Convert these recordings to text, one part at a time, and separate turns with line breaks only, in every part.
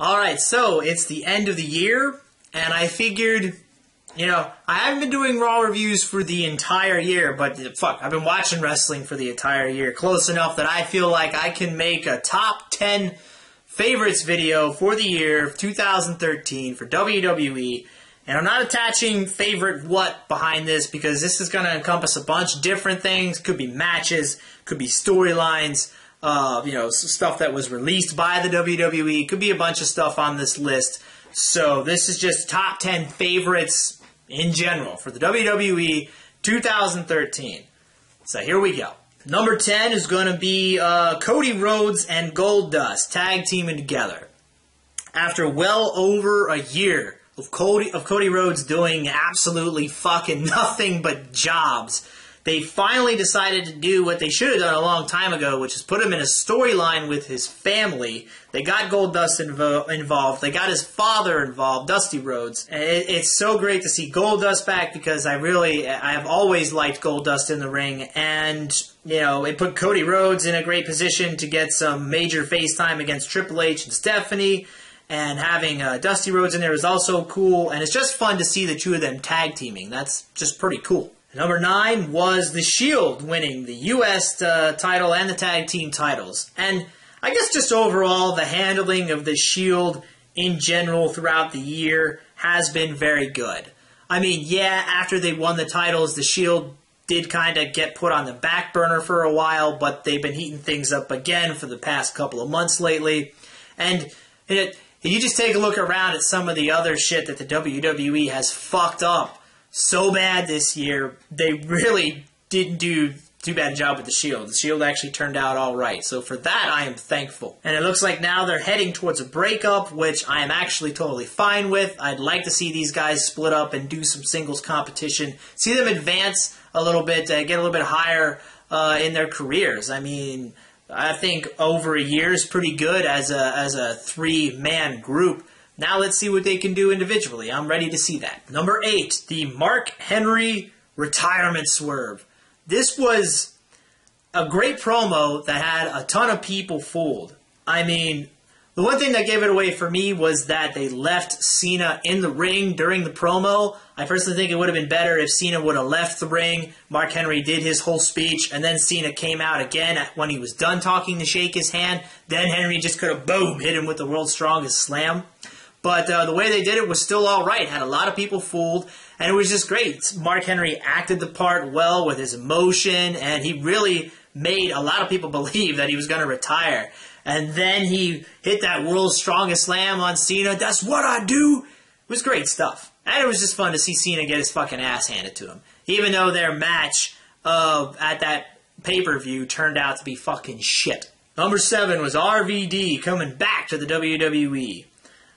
All right, so it's the end of the year, and I figured, you know, I haven't been doing Raw reviews for the entire year, but fuck, I've been watching wrestling for the entire year, close enough that I feel like I can make a top 10 favorites video for the year 2013 for WWE. And I'm not attaching favorite what behind this because this is going to encompass a bunch of different things. Could be matches, could be storylines, you know, stuff that was released by the WWE. Could be a bunch of stuff on this list. So this is just top 10 favorites in general for the WWE 2013. So here we go. Number 10 is going to be uh, Cody Rhodes and Goldust tag teaming together. After well over a year of Cody, of Cody Rhodes doing absolutely fucking nothing but jobs, they finally decided to do what they should have done a long time ago, which is put him in a storyline with his family. They got Goldust invo- involved. They got his father involved, Dusty Rhodes. It, it's so great to see Goldust back because I really, I have always liked Goldust in the ring, and you know, it put Cody Rhodes in a great position to get some major face time against Triple H and Stephanie. And having uh, Dusty Rhodes in there is also cool, and it's just fun to see the two of them tag teaming. That's just pretty cool. Number nine was The Shield winning the U.S. Uh, title and the tag team titles. And I guess just overall, the handling of The Shield in general throughout the year has been very good. I mean, yeah, after they won the titles, The Shield did kind of get put on the back burner for a while, but they've been heating things up again for the past couple of months lately. And it, you just take a look around at some of the other shit that the WWE has fucked up so bad this year. They really didn't do too bad a job with the Shield. The Shield actually turned out all right. So for that, I am thankful. And it looks like now they're heading towards a breakup, which I am actually totally fine with. I'd like to see these guys split up and do some singles competition, see them advance a little bit, uh, get a little bit higher uh, in their careers. I mean, I think over a year is pretty good as a as a three man group. Now let's see what they can do individually. I'm ready to see that. Number eight, the Mark Henry retirement swerve. This was a great promo that had a ton of people fooled. I mean, the one thing that gave it away for me was that they left Cena in the ring during the promo. I personally think it would have been better if Cena would have left the ring. Mark Henry did his whole speech, and then Cena came out again when he was done talking to shake his hand. Then Henry just could have, boom, hit him with the world's strongest slam. But uh, the way they did it was still all right. Had a lot of people fooled, and it was just great. Mark Henry acted the part well with his emotion, and he really made a lot of people believe that he was going to retire. And then he hit that world's strongest slam on Cena. That's what I do. It was great stuff. And it was just fun to see Cena get his fucking ass handed to him. Even though their match uh, at that pay per view turned out to be fucking shit. Number seven was RVD coming back to the WWE.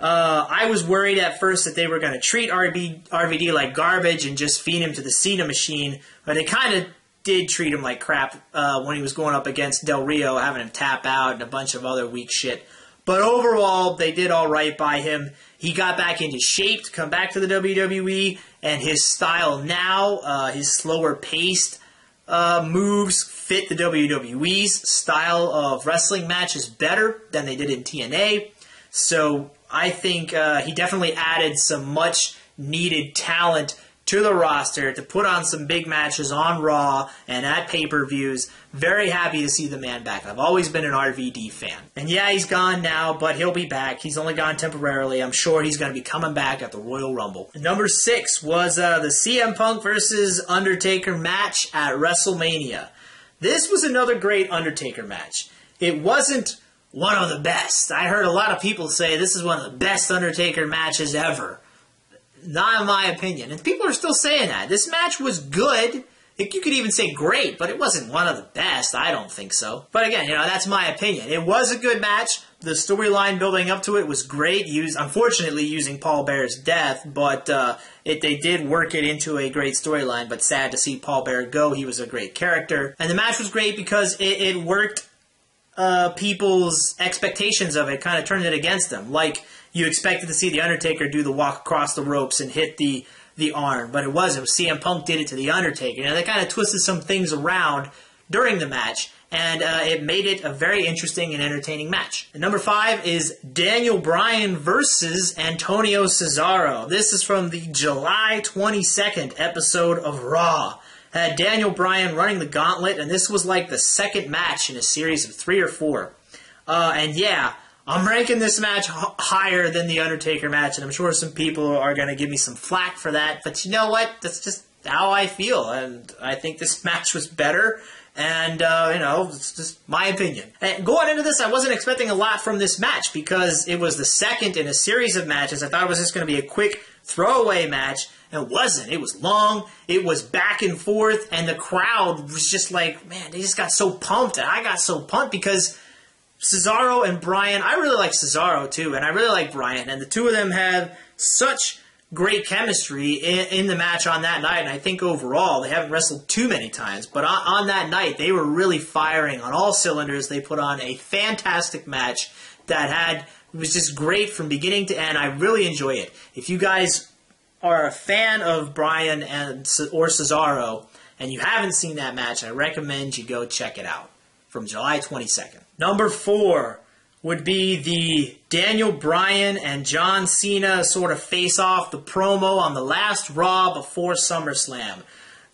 Uh, I was worried at first that they were going to treat RB, RVD like garbage and just feed him to the Cena machine, but they kind of did treat him like crap uh, when he was going up against Del Rio, having him tap out and a bunch of other weak shit. But overall, they did all right by him. He got back into shape to come back to the WWE, and his style now, uh, his slower paced uh, moves, fit the WWE's style of wrestling matches better than they did in TNA. So I think uh, he definitely added some much needed talent to the roster to put on some big matches on Raw and at pay per views. Very happy to see the man back. I've always been an RVD fan. And yeah, he's gone now, but he'll be back. He's only gone temporarily. I'm sure he's going to be coming back at the Royal Rumble. Number six was uh, the CM Punk versus Undertaker match at WrestleMania. This was another great Undertaker match. It wasn't one of the best. I heard a lot of people say this is one of the best Undertaker matches ever. Not in my opinion. And people are still saying that. This match was good. You could even say great, but it wasn't one of the best. I don't think so. But again, you know, that's my opinion. It was a good match. The storyline building up to it was great. Used, unfortunately, using Paul Bearer's death, but uh, it, they did work it into a great storyline. But sad to see Paul Bearer go. He was a great character, and the match was great because it, it worked uh, people's expectations of it. Kind of turned it against them. Like you expected to see the Undertaker do the walk across the ropes and hit the the arm, but it wasn't. CM Punk did it to the Undertaker. Know, they kind of twisted some things around during the match, and uh, it made it a very interesting and entertaining match. And number five is Daniel Bryan versus Antonio Cesaro. This is from the July 22nd episode of Raw. Had Daniel Bryan running the gauntlet, and this was like the second match in a series of three or four. Uh, and yeah, I'm ranking this match higher than the Undertaker match, and I'm sure some people are going to give me some flack for that. But you know what? That's just how I feel, and I think this match was better. And, uh, you know, it's just my opinion. And going into this, I wasn't expecting a lot from this match because it was the second in a series of matches. I thought it was just going to be a quick throwaway match. And it wasn't. It was long. It was back and forth. And the crowd was just like, man, they just got so pumped. And I got so pumped because Cesaro and Bryan, I really like Cesaro too. And I really like Bryan. And the two of them have such great chemistry in, in, the match on that night. And I think overall, they haven't wrestled too many times, but on, on, that night, they were really firing on all cylinders. They put on a fantastic match that had was just great from beginning to end. I really enjoy it. If you guys are a fan of Bryan and or Cesaro and you haven't seen that match, I recommend you go check it out from July 22nd. Number four would be the Daniel Bryan and John Cena sort of face off the promo on the last Raw before SummerSlam.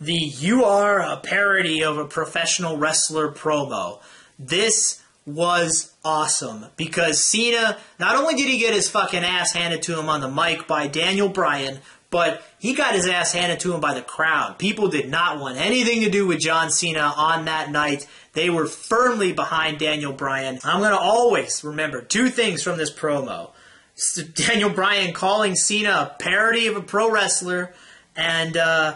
The You Are a Parody of a Professional Wrestler promo. This was awesome because Cena, not only did he get his fucking ass handed to him on the mic by Daniel Bryan, but he got his ass handed to him by the crowd. People did not want anything to do with John Cena on that night. They were firmly behind Daniel Bryan. I'm going to always remember two things from this promo. Daniel Bryan calling Cena a parody of a pro wrestler, and uh,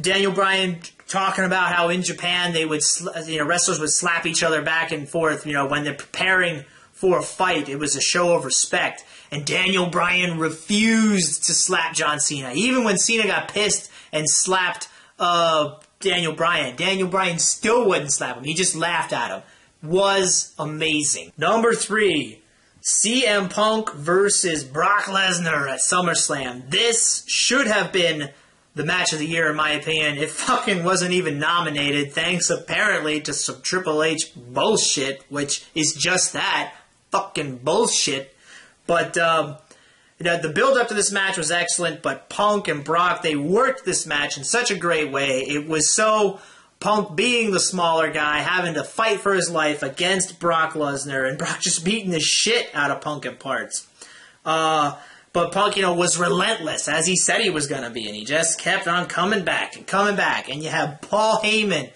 Daniel Bryan talking about how in Japan they would, you know, wrestlers would slap each other back and forth, you know, when they're preparing for a fight. It was a show of respect. And Daniel Bryan refused to slap John Cena. Even when Cena got pissed and slapped uh, Daniel Bryan, Daniel Bryan still wouldn't slap him. He just laughed at him. Was amazing. Number three, CM Punk versus Brock Lesnar at SummerSlam. This should have been the match of the year, in my opinion. It fucking wasn't even nominated, thanks apparently to some Triple H bullshit, which is just that fucking bullshit. But um, you know, the build up to this match was excellent, but Punk and Brock they worked this match in such a great way. It was so Punk being the smaller guy, having to fight for his life against Brock Lesnar, and Brock just beating the shit out of Punk in parts. Uh, but Punk, you know, was relentless as he said he was going to be, and he just kept on coming back and coming back. And you have Paul Heyman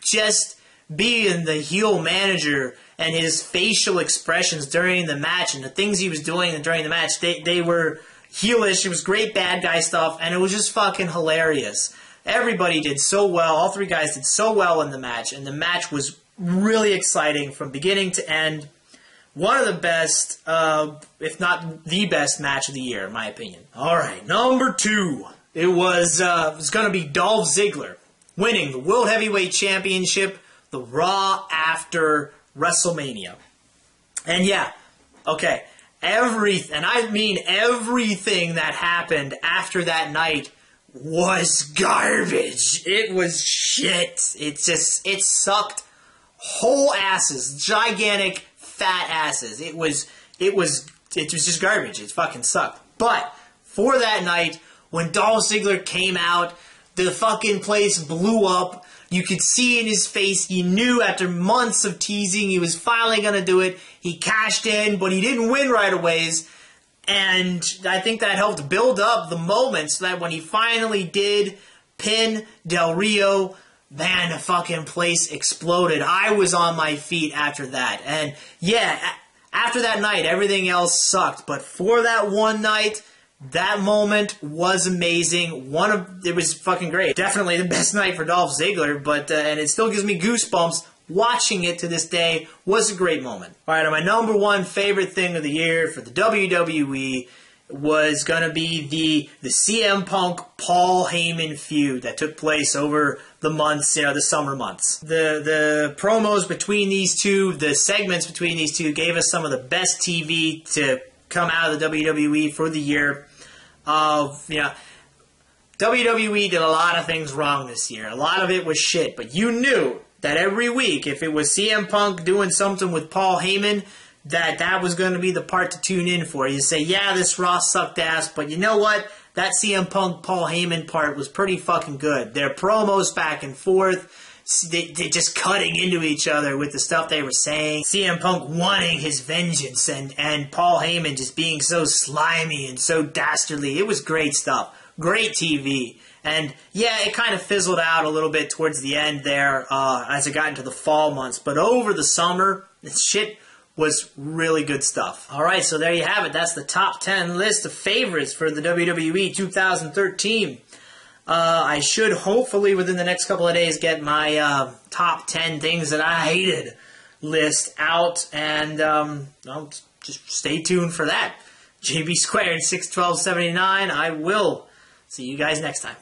just being the heel manager and his facial expressions during the match and the things he was doing during the match, they, they were heelish. It was great bad guy stuff, and it was just fucking hilarious. Everybody did so well. All three guys did so well in the match, and the match was really exciting from beginning to end. One of the best, uh, if not the best match of the year, in my opinion. All right, number two. It was uh, it was going to be Dolph Ziggler winning the World Heavyweight Championship, the Raw after WrestleMania. And yeah, okay, every and I mean everything that happened after that night was garbage. It was shit. It just it sucked whole asses, gigantic fat asses. It was it was it was just garbage. It fucking sucked. But for that night, when Dolph Ziggler came out, the fucking place blew up. You could see in his face, he knew after months of teasing he was finally going to do it. He cashed in, but he didn't win right away. And I think that helped build up the moment so that when he finally did pin Del Rio, man, the fucking place exploded. I was on my feet after that. And yeah, after that night, everything else sucked. But for that one night, that moment was amazing. One of it was fucking great. Definitely the best night for Dolph Ziggler, but uh, and it still gives me goosebumps watching it to this day. Was a great moment. All right, my number one favorite thing of the year for the WWE was gonna be the the CM Punk Paul Heyman feud that took place over the months, you know, the summer months. The the promos between these two, the segments between these two, gave us some of the best TV to come out of the WWE for the year. Of you know, WWE did a lot of things wrong this year. A lot of it was shit, but you knew that every week, if it was CM Punk doing something with Paul Heyman, that that was going to be the part to tune in for. You say, yeah, this Raw sucked ass, but you know what? That CM Punk Paul Heyman part was pretty fucking good. Their promos back and forth they, just cutting into each other with the stuff they were saying. CM Punk wanting his vengeance and, and Paul Heyman just being so slimy and so dastardly. It was great stuff. Great TV. And yeah, it kind of fizzled out a little bit towards the end there uh, as it got into the fall months. But over the summer, this shit was really good stuff. All right, so there you have it. That's the top 10 list of favorites for the WWE 2013. Uh, I should hopefully within the next couple of days get my uh, top 10 things that I hated list out, and um, just stay tuned for that. JB squared 61279. I will see you guys next time.